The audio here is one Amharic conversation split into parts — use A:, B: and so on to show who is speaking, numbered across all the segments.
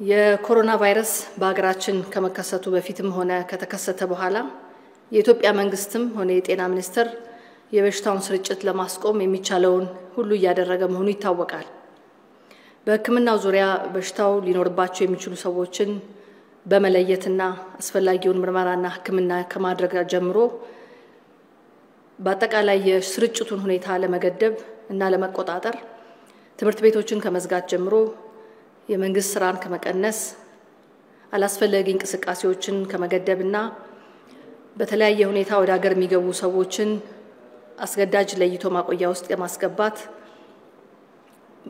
A: የኮሮና ቫይረስ በሀገራችን ከመከሰቱ በፊትም ሆነ ከተከሰተ በኋላ የኢትዮጵያ መንግስትም ሆነ የጤና ሚኒስቴር የበሽታውን ስርጭት ለማስቆም የሚቻለውን ሁሉ እያደረገ መሆኑ ይታወቃል። በሕክምናው ዙሪያ በሽታው ሊኖርባቸው የሚችሉ ሰዎችን በመለየትና አስፈላጊውን ምርመራና ሕክምና ከማድረግ ጀምሮ በአጠቃላይ የስርጭቱን ሁኔታ ለመገደብ እና ለመቆጣጠር ትምህርት ቤቶችን ከመዝጋት ጀምሮ የመንግስት ስራን ከመቀነስ አላስፈላጊ እንቅስቃሴዎችን ከመገደብ እና በተለያየ ሁኔታ ወደ ሀገር የሚገቡ ሰዎችን አስገዳጅ ለይቶ ማቆያ ውስጥ የማስገባት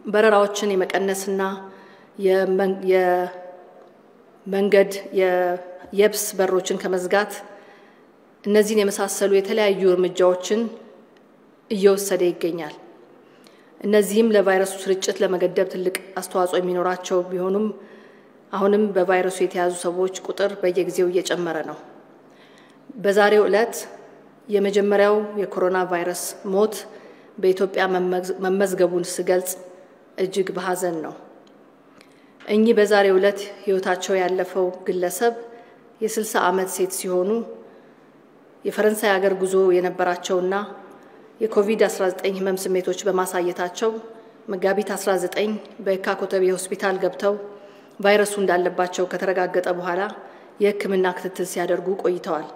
A: በረራዎችን የመቀነስና የመንገድ የየብስ በሮችን ከመዝጋት እነዚህን የመሳሰሉ የተለያዩ እርምጃዎችን እየወሰደ ይገኛል። እነዚህም ለቫይረሱ ስርጭት ለመገደብ ትልቅ አስተዋጽኦ የሚኖራቸው ቢሆኑም አሁንም በቫይረሱ የተያዙ ሰዎች ቁጥር በየጊዜው እየጨመረ ነው። በዛሬው ዕለት የመጀመሪያው የኮሮና ቫይረስ ሞት በኢትዮጵያ መመዝገቡን ስገልጽ እጅግ በሐዘን ነው። እኚህ በዛሬው ዕለት ሕይወታቸው ያለፈው ግለሰብ የ60 ዓመት ሴት ሲሆኑ የፈረንሳይ ሀገር ጉዞ የነበራቸውና የኮቪድ-19 ህመም ስሜቶች በማሳየታቸው መጋቢት 19 በየካ ኮተቤ ሆስፒታል ገብተው ቫይረሱ እንዳለባቸው ከተረጋገጠ በኋላ የሕክምና ክትትል ሲያደርጉ ቆይተዋል።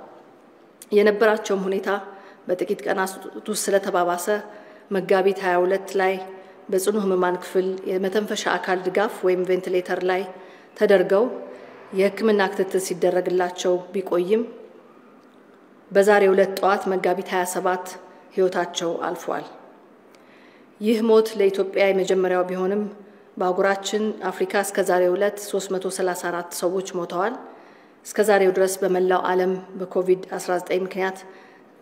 A: የነበራቸውም ሁኔታ በጥቂት ቀናት ውስጥ ስለተባባሰ መጋቢት 22 ላይ በጽኑ ህሙማን ክፍል የመተንፈሻ አካል ድጋፍ ወይም ቬንቲሌተር ላይ ተደርገው የሕክምና ክትትል ሲደረግላቸው ቢቆይም በዛሬው ዕለት ጠዋት መጋቢት 27 ህይወታቸው አልፏል። ይህ ሞት ለኢትዮጵያ የመጀመሪያው ቢሆንም በአህጉራችን አፍሪካ እስከ ዛሬው ዕለት 334 ሰዎች ሞተዋል። እስከ ዛሬው ድረስ በመላው ዓለም በኮቪድ-19 ምክንያት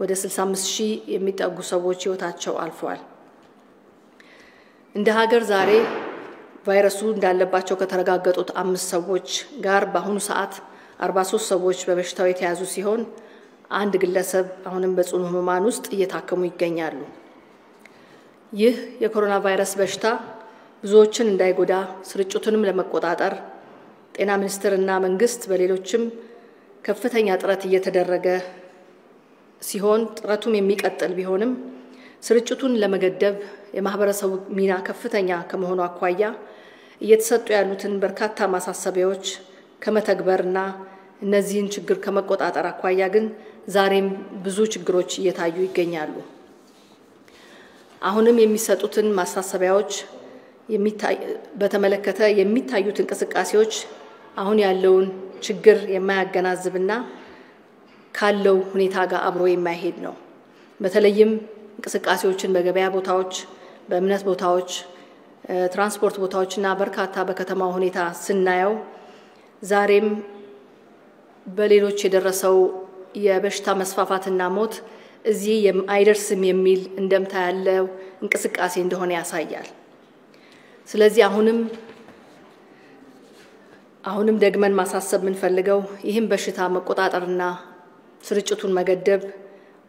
A: ወደ 65 ሺህ የሚጠጉ ሰዎች ህይወታቸው አልፈዋል። እንደ ሀገር ዛሬ ቫይረሱ እንዳለባቸው ከተረጋገጡት አምስት ሰዎች ጋር በአሁኑ ሰዓት 43 ሰዎች በበሽታው የተያዙ ሲሆን አንድ ግለሰብ አሁንም በጽኑ ህሙማን ውስጥ እየታከሙ ይገኛሉ። ይህ የኮሮና ቫይረስ በሽታ ብዙዎችን እንዳይጎዳ ስርጭቱንም ለመቆጣጠር ጤና ሚኒስቴርና መንግስት በሌሎችም ከፍተኛ ጥረት እየተደረገ ሲሆን ጥረቱም የሚቀጥል ቢሆንም ስርጭቱን ለመገደብ የማህበረሰቡ ሚና ከፍተኛ ከመሆኑ አኳያ እየተሰጡ ያሉትን በርካታ ማሳሰቢያዎች ከመተግበርና እነዚህን ችግር ከመቆጣጠር አኳያ ግን ዛሬም ብዙ ችግሮች እየታዩ ይገኛሉ። አሁንም የሚሰጡትን ማሳሰቢያዎች በተመለከተ የሚታዩት እንቅስቃሴዎች አሁን ያለውን ችግር የማያገናዝብና ካለው ሁኔታ ጋር አብሮ የማይሄድ ነው። በተለይም እንቅስቃሴዎችን በገበያ ቦታዎች፣ በእምነት ቦታዎች፣ ትራንስፖርት ቦታዎች እና በርካታ በከተማው ሁኔታ ስናየው ዛሬም በሌሎች የደረሰው የበሽታ መስፋፋትና ሞት እዚህ አይደርስም የሚል እንደምታ ያለው እንቅስቃሴ እንደሆነ ያሳያል። ስለዚህ አሁንም አሁንም ደግመን ማሳሰብ የምንፈልገው ይህም በሽታ መቆጣጠርና ስርጭቱን መገደብ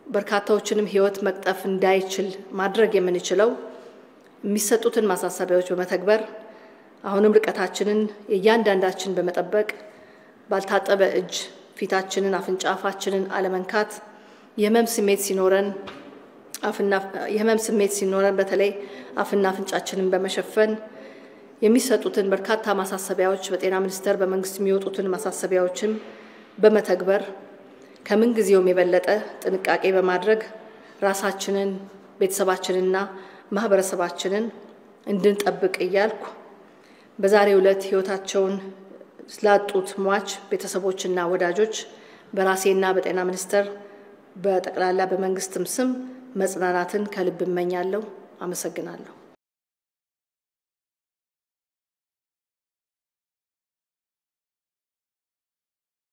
A: በርካታዎችንም ሕይወት መቅጠፍ እንዳይችል ማድረግ የምንችለው የሚሰጡትን ማሳሰቢያዎች በመተግበር አሁንም ርቀታችንን የእያንዳንዳችን በመጠበቅ ባልታጠበ እጅ ፊታችንን፣ አፍንጫ፣ አፋችንን አለመንካት፣ የህመም ስሜት ሲኖረን የህመም ስሜት ሲኖረን በተለይ አፍና አፍንጫችንን በመሸፈን የሚሰጡትን በርካታ ማሳሰቢያዎች በጤና ሚኒስቴር በመንግስት የሚወጡትን ማሳሰቢያዎችን በመተግበር ከምን ጊዜውም የበለጠ ጥንቃቄ በማድረግ ራሳችንን ቤተሰባችንና ማህበረሰባችንን እንድንጠብቅ እያልኩ በዛሬው ዕለት ህይወታቸውን ስላጡት ሟች ቤተሰቦችና ወዳጆች በራሴና በጤና ሚኒስቴር በጠቅላላ በመንግስትም ስም መጽናናትን ከልብ እመኛለሁ። አመሰግናለሁ።